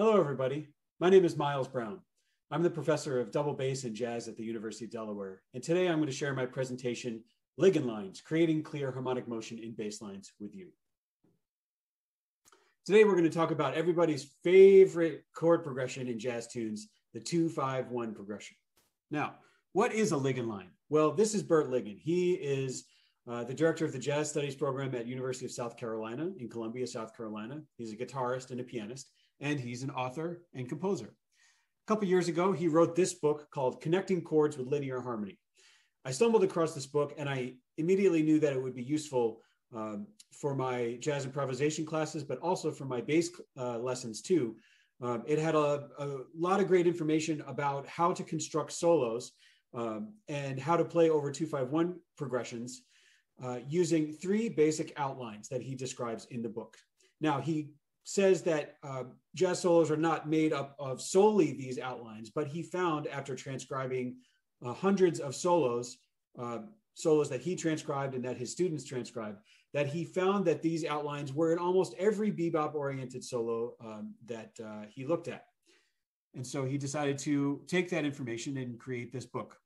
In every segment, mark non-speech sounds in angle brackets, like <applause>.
Hello, everybody. My name is Miles Brown. I'm the professor of double bass and jazz at the University of Delaware. And today I'm going to share my presentation, Ligon Lines, Creating Clear Harmonic Motion in Bass Lines with you. Today we're going to talk about everybody's favorite chord progression in jazz tunes, the 2-5-1 progression. Now, what is a Ligon line? Well, this is Bert Ligon. He is uh, the director of the Jazz Studies program at University of South Carolina in Columbia, South Carolina. He's a guitarist and a pianist and he's an author and composer. A couple years ago, he wrote this book called Connecting Chords with Linear Harmony. I stumbled across this book and I immediately knew that it would be useful um, for my jazz improvisation classes, but also for my bass uh, lessons too. Um, it had a, a, lot of great information about how to construct solos um, and how to play over 251 progressions uh, using three basic outlines that he describes in the book. Now, he says that uh, jazz solos are not made up of solely these outlines, but he found after transcribing uh, hundreds of solos, uh, solos that he transcribed and that his students transcribed, that he found that these outlines were in almost every bebop oriented solo um, that uh, he looked at. And so he decided to take that information and create this book.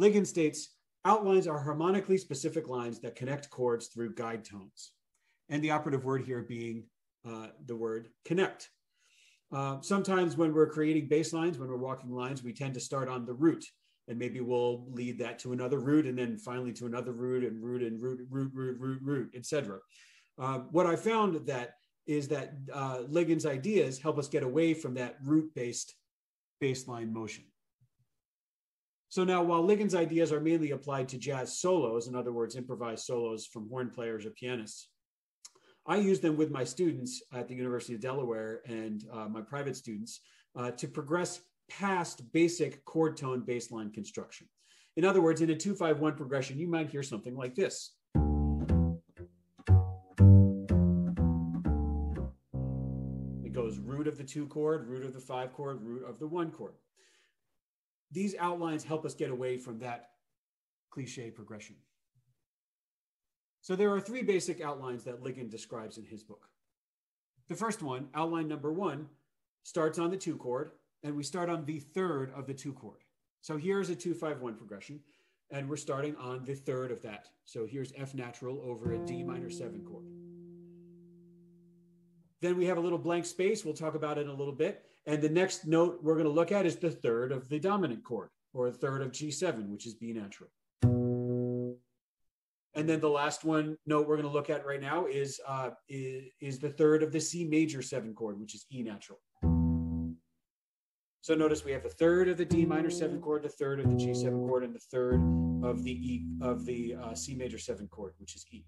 Ligon states, outlines are harmonically specific lines that connect chords through guide tones and the operative word here being uh, the word connect. Uh, sometimes when we're creating bass lines, when we're walking lines, we tend to start on the root and maybe we'll lead that to another root and then finally to another root and root and root, root, root, root, root, etc. Uh, what I found that is that uh, Ligon's ideas help us get away from that root-based baseline motion. So now while Ligon's ideas are mainly applied to jazz solos, in other words, improvised solos from horn players or pianists, I use them with my students at the University of Delaware and uh, my private students uh, to progress past basic chord tone baseline construction. In other words, in a 251 progression, you might hear something like this. It goes root of the two chord, root of the five chord, root of the one chord. These outlines help us get away from that cliche progression. So there are three basic outlines that Ligon describes in his book. The first one, outline number one, starts on the two chord, and we start on the third of the two chord. So here's a two, five, one progression, and we're starting on the third of that. So here's F natural over a D minor seven chord. Then we have a little blank space. We'll talk about it in a little bit. And the next note we're going to look at is the third of the dominant chord, or a third of G7, which is B natural. And then the last one note we're going to look at right now is, uh, is, is the third of the C major seven chord, which is E natural. So notice we have the third of the D minor seven chord, the third of the G7 chord, and the third of the E of the uh, C major seven chord, which is E.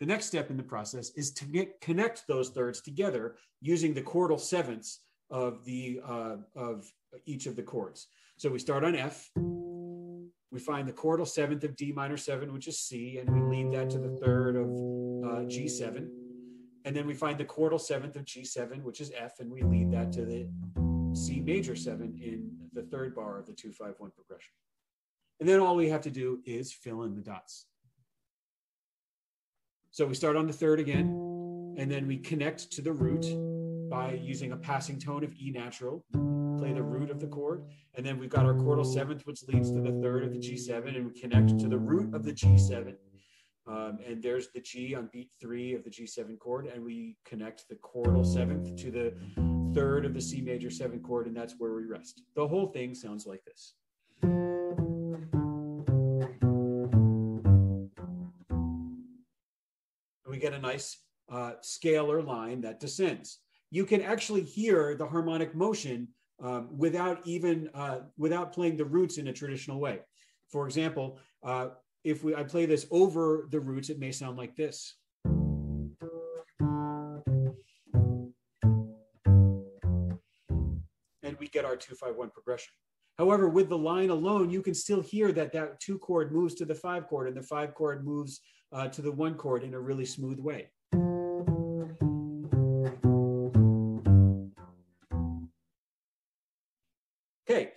The next step in the process is to get, connect those thirds together using the chordal sevenths of the uh, of each of the chords. So we start on F, we find the chordal seventh of D minor seven, which is C, and we lead that to the third of uh, G7. And then we find the chordal seventh of G7, which is F, and we lead that to the C major seven in the third bar of the 251 progression. And then all we have to do is fill in the dots. So we start on the third again, and then we connect to the root by using a passing tone of E natural, play the root of the chord. And then we've got our chordal seventh, which leads to the third of the G7, and we connect to the root of the G7. Um, and there's the G on beat three of the G7 chord, and we connect the chordal seventh to the third of the C major seven chord, and that's where we rest. The whole thing sounds like this. we get a nice uh, scalar line that descends you can actually hear the harmonic motion um, without even uh, without playing the roots in a traditional way. For example, uh, if we I play this over the roots, it may sound like this. And we get our 251 progression. However, with the line alone, you can still hear that that two chord moves to the five chord and the five chord moves uh, to the one chord in a really smooth way.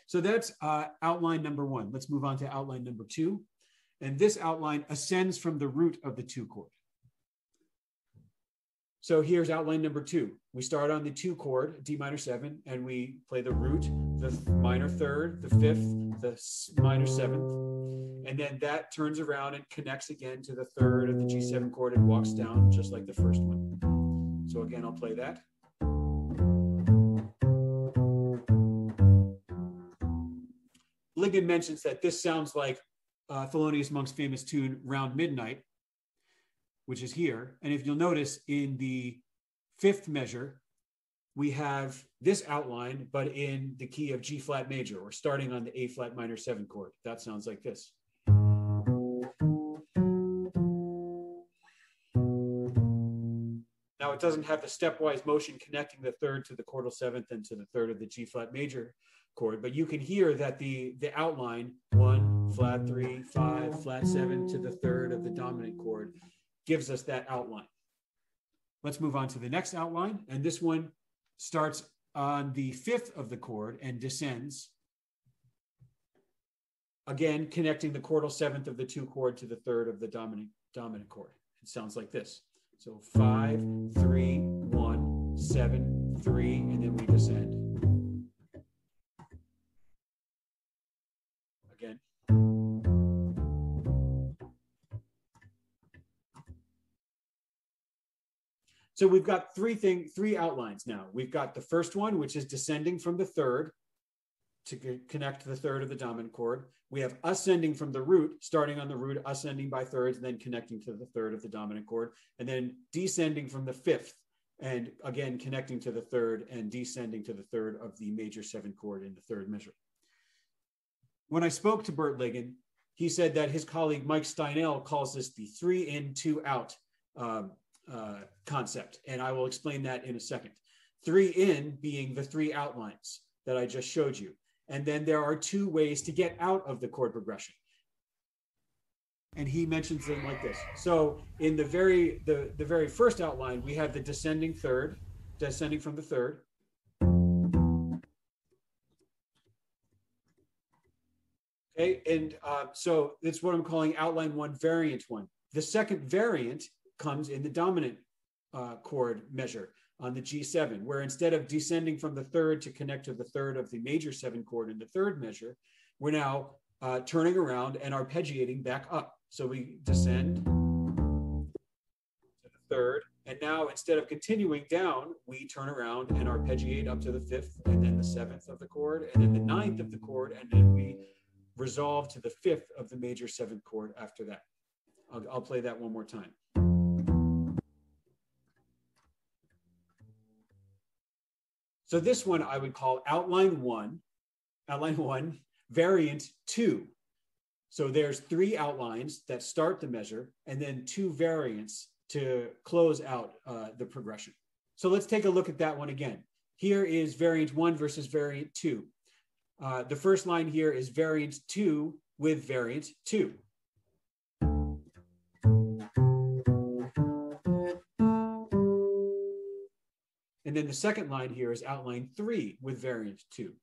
So that's uh, outline number one. Let's move on to outline number two. And this outline ascends from the root of the two chord. So here's outline number two. We start on the two chord, D minor seven, and we play the root, the minor third, the fifth, the minor seventh. And then that turns around and connects again to the third of the G7 chord and walks down just like the first one. So again, I'll play that. Ligon mentions that this sounds like uh, Thelonious Monk's famous tune Round Midnight, which is here. And if you'll notice in the fifth measure, we have this outline, but in the key of G flat major. We're starting on the A flat minor seven chord. That sounds like this. Now it doesn't have the stepwise motion connecting the third to the chordal seventh and to the third of the G flat major chord, but you can hear that the, the outline, one, flat three, five, flat seven to the third of the dominant chord gives us that outline. Let's move on to the next outline. And this one starts on the fifth of the chord and descends. Again, connecting the chordal seventh of the two chord to the third of the dominant, dominant chord. It sounds like this. So five, three, one, seven, three, and then we descend. So we've got three thing, three outlines now. We've got the first one, which is descending from the third to connect to the third of the dominant chord. We have ascending from the root, starting on the root, ascending by thirds, and then connecting to the third of the dominant chord, and then descending from the fifth, and again connecting to the third and descending to the third of the major seven chord in the third measure. When I spoke to Bert Ligon, he said that his colleague Mike Steinel calls this the three in, two out um, uh, concept. And I will explain that in a second. Three in being the three outlines that I just showed you. And then there are two ways to get out of the chord progression. And he mentions them like this. So in the very the, the very first outline, we have the descending third, descending from the third. Okay, and uh, so it's what I'm calling outline one, variant one. The second variant comes in the dominant uh, chord measure on the G7, where instead of descending from the third to connect to the third of the major seven chord in the third measure, we're now uh, turning around and arpeggiating back up. So we descend to the third, and now instead of continuing down, we turn around and arpeggiate up to the fifth, and then the seventh of the chord, and then the ninth of the chord, and then we resolve to the fifth of the major seventh chord after that. I'll, I'll play that one more time. So this one I would call outline one, outline one, variant two. So there's three outlines that start the measure and then two variants to close out uh, the progression. So let's take a look at that one again. Here is variant one versus variant two. Uh, the first line here is variant two with variant two. And then the second line here is outline three with variant two.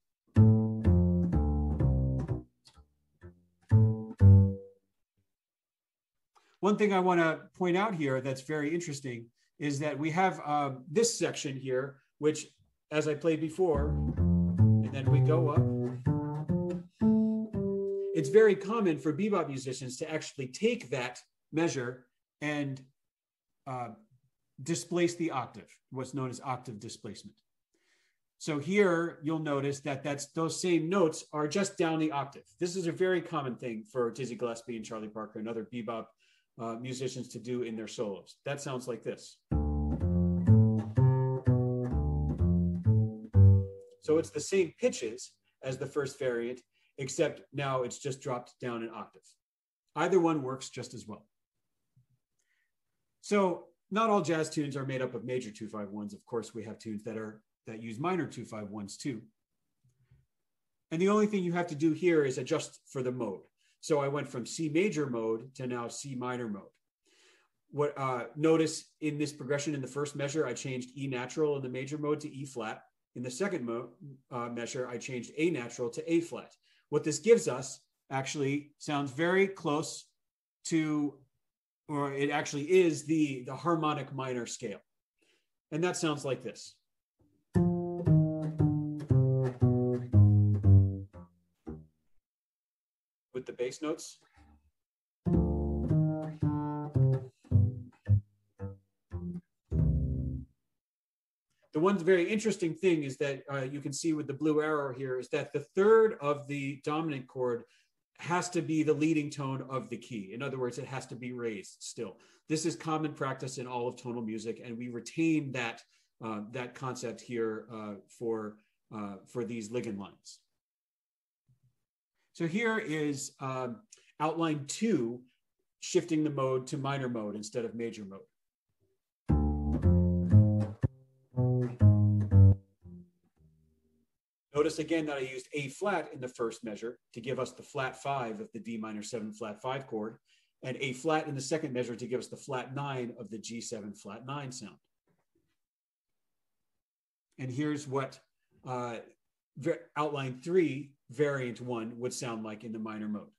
One thing I want to point out here that's very interesting is that we have um, this section here, which, as I played before, and then we go up. It's very common for bebop musicians to actually take that measure and uh, displace the octave, what's known as octave displacement. So here you'll notice that that's those same notes are just down the octave. This is a very common thing for Dizzy Gillespie and Charlie Parker and other bebop uh, musicians to do in their solos. That sounds like this. So it's the same pitches as the first variant, except now it's just dropped down an octave. Either one works just as well. So not all jazz tunes are made up of major 251s. Of course, we have tunes that are that use minor 251s too. And the only thing you have to do here is adjust for the mode. So I went from C major mode to now C minor mode. What uh, notice in this progression in the first measure, I changed E natural in the major mode to E flat. In the second mo- uh, measure, I changed A natural to A flat. What this gives us actually sounds very close to or it actually is the, the harmonic minor scale. And that sounds like this. With the bass notes. The one very interesting thing is that uh, you can see with the blue arrow here is that the third of the dominant chord has to be the leading tone of the key. In other words, it has to be raised still. This is common practice in all of tonal music, and we retain that, uh, that concept here uh, for, uh, for these Ligon lines. So here is um, outline two, shifting the mode to minor mode instead of major mode. Notice again that I used A flat in the first measure to give us the flat five of the D minor seven flat five chord, and A flat in the second measure to give us the flat nine of the G7 flat nine sound. And here's what uh, outline three, variant one, would sound like in the minor mode.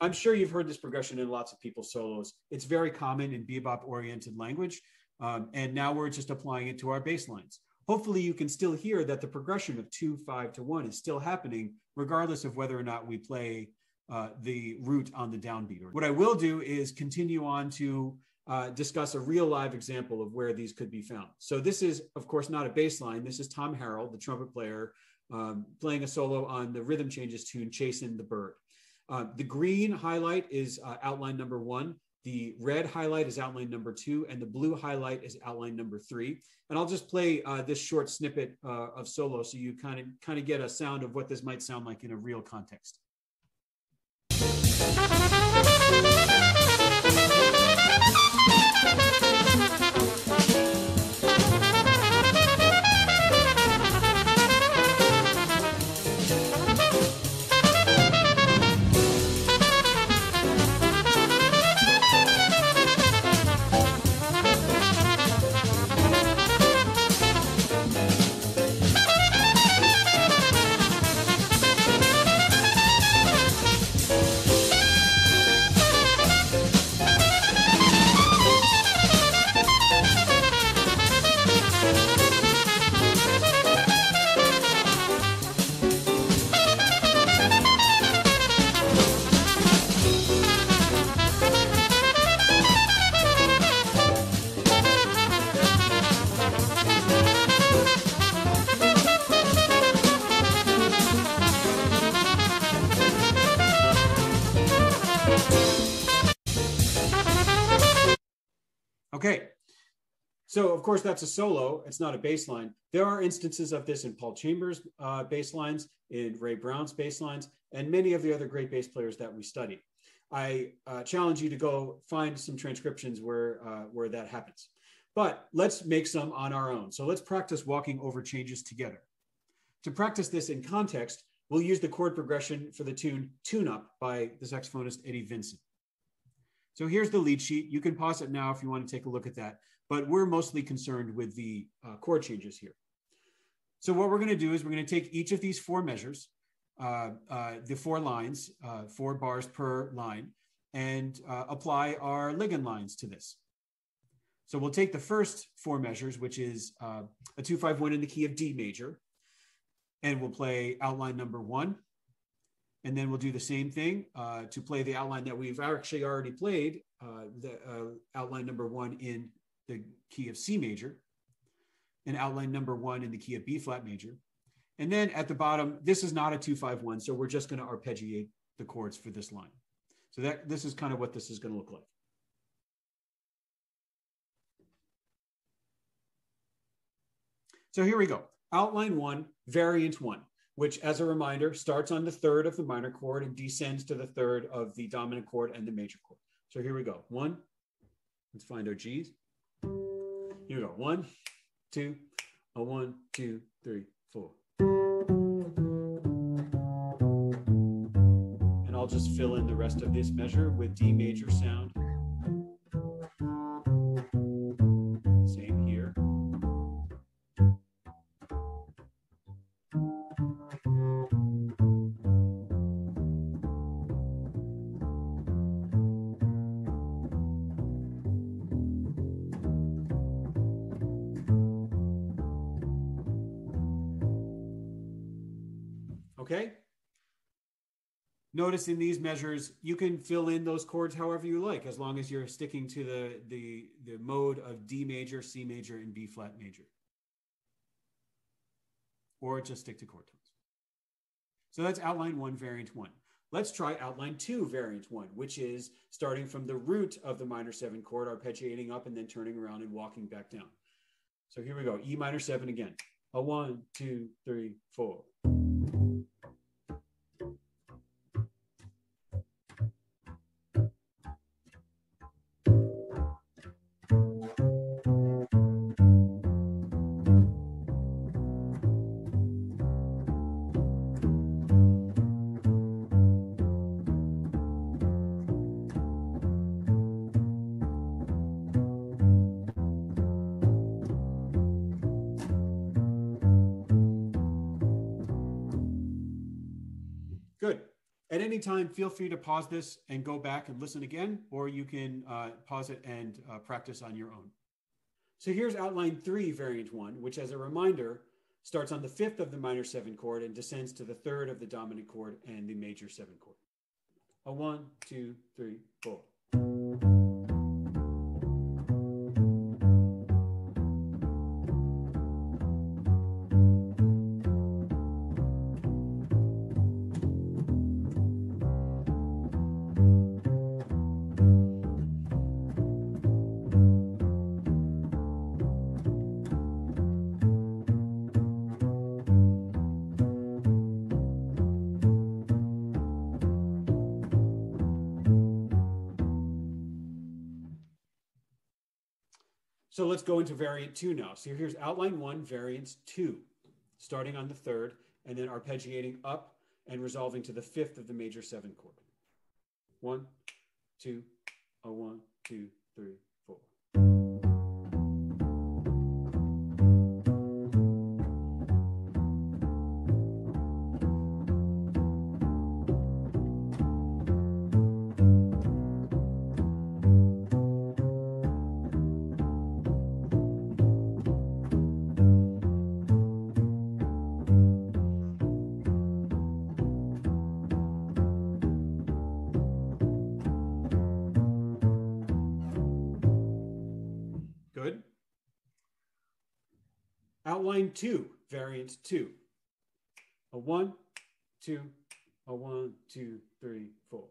I'm sure you've heard this progression in lots of people's solos. It's very common in bebop oriented language. Um, and now we're just applying it to our bass lines. Hopefully you can still hear that the progression of two, five to one is still happening, regardless of whether or not we play uh, the root on the downbeat. What I will do is continue on to uh, discuss a real live example of where these could be found. So this is, of course, not a bass line. This is Tom Harrell, the trumpet player, um, playing a solo on the Rhythm Changes tune, Chasing the Bird. Uh, the green highlight is uh, outline number one. The red highlight is outline number two, and the blue highlight is outline number three. And I'll just play uh, this short snippet uh, of solo so you kind of kind of get a sound of what this might sound like in a real context. <laughs> course that's a solo. It's not a bass line. There are instances of this in Paul Chambers' uh, bass lines, in Ray Brown's bass lines, and many of the other great bass players that we study. I uh, challenge you to go find some transcriptions where uh, where that happens. But let's make some on our own. So let's practice walking over changes together. To practice this in context, we'll use the chord progression for the tune Tune Up by the saxophonist Eddie Vinson. So here's the lead sheet. You can pause it now if you want to take a look at that, but we're mostly concerned with the uh, chord changes here. So what we're going to do is we're going to take each of these four measures, uh, uh, the four lines, uh, four bars per line, and uh, apply our Ligon lines to this. So we'll take the first four measures, which is uh, a 251 in the key of D major, and we'll play outline number one, and then we'll do the same thing to play the outline that we've actually already played, the outline number one in the key of C major, and outline number one in the key of B flat major. And then at the bottom, this is not a 251, so we're just going to arpeggiate the chords for this line. So that this is kind of what this is going to look like. So here we go. Outline one, variant one which, as a reminder, starts on the third of the minor chord and descends to the third of the dominant chord and the major chord. So here we go. One, let's find our G's. Here we go. One, two, a one, two, three, four. And I'll just fill in the rest of this measure with D major sound. Notice in these measures, you can fill in those chords however you like, as long as you're sticking to the, the, the mode of D major, C major, and B flat major. Or just stick to chord tones. So that's outline one, variant one. Let's try outline two, variant one, which is starting from the root of the minor seven chord, arpeggiating up and then turning around and walking back down. So here we go, E minor seven again. A one, two, three, four. At any time, feel free to pause this and go back and listen again, or you can uh, pause it and uh, practice on your own. So here's outline three, variant one, which as a reminder, starts on the fifth of the minor seven chord and descends to the third of the dominant chord and the major seven chord. A one, two, three, four. So let's go into variant two now. So here's outline one, variant two, starting on the third, and then arpeggiating up and resolving to the fifth of the major seven chord. One, two, a one, two, three, Outline two, variant two. A one, two, a one, two, three, four.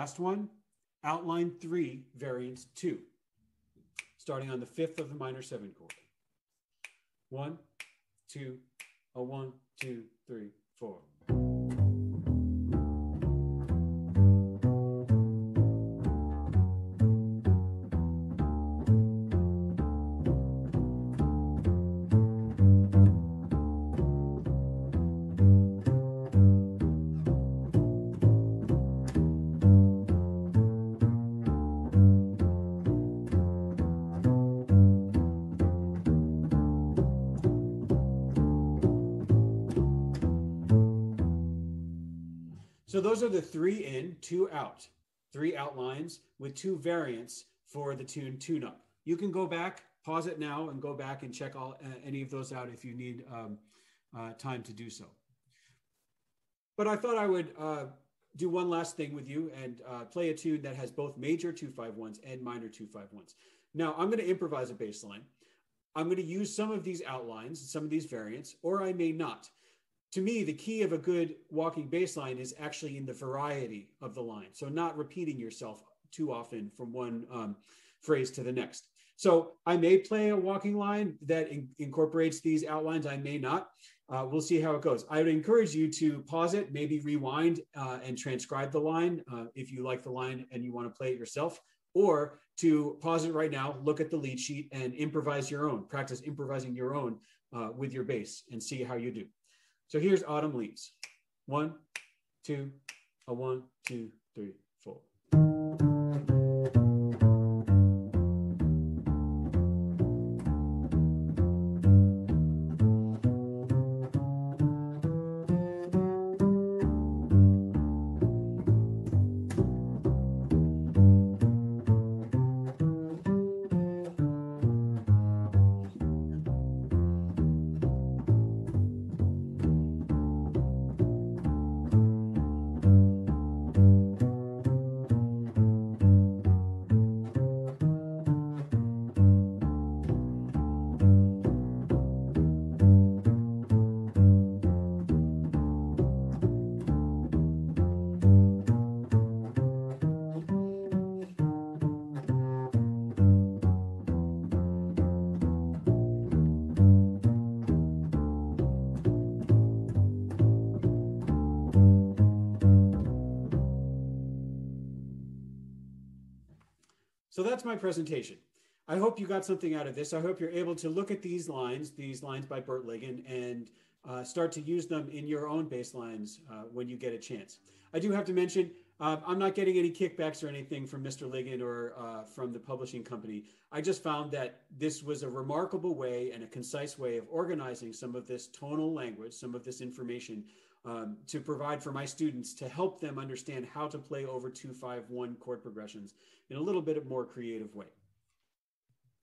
Last one, outline three, variant two, starting on the fifth of the minor seven chord. One, two, a one, two, three, four. So those are the three in, two out, three outlines with two variants for the tune tune up. You can go back, pause it now, and go back and check all uh, any of those out if you need um, uh, time to do so. But I thought I would uh, do one last thing with you and uh, play a tune that has both major 251s and minor 251s. Now I'm going to improvise a bass line. I'm going to use some of these outlines, some of these variants, or I may not to me, the key of a good walking bass line is actually in the variety of the line. So not repeating yourself too often from one um, phrase to the next. So I may play a walking line that in incorporates these outlines. I may not. Uh, we'll see how it goes. I would encourage you to pause it, maybe rewind uh, and transcribe the line uh, if you like the line and you want to play it yourself, or to pause it right now, look at the lead sheet and improvise your own, practice improvising your own uh, with your bass and see how you do. So here's autumn leaves. One, two, a one, two, three, So that's my presentation. I hope you got something out of this. I hope you're able to look at these lines, these lines by Bert Ligon, and uh, start to use them in your own baselines uh, when you get a chance. I do have to mention, uh, I'm not getting any kickbacks or anything from Mr. Ligon or uh, from the publishing company. I just found that this was a remarkable way and a concise way of organizing some of this tonal language, some of this information um, to provide for my students to help them understand how to play over 251 chord progressions in a little bit of more creative way.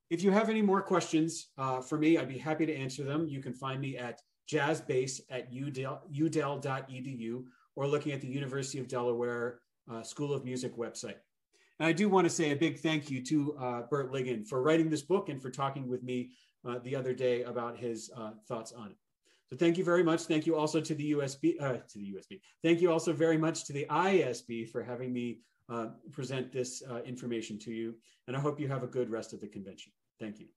If you have any more questions uh, for me, I'd be happy to answer them. You can find me at jazzbass at udel, udel.edu or looking at the University of Delaware uh, School of Music website. And I do want to say a big thank you to uh, Bert Ligon for writing this book and for talking with me uh, the other day about his uh, thoughts on it. So thank you very much. Thank you also to the USB, uh, to the USB. Thank you also very much to the ISB for having me uh, present this information to you. And I hope you have a good rest of the convention. Thank you.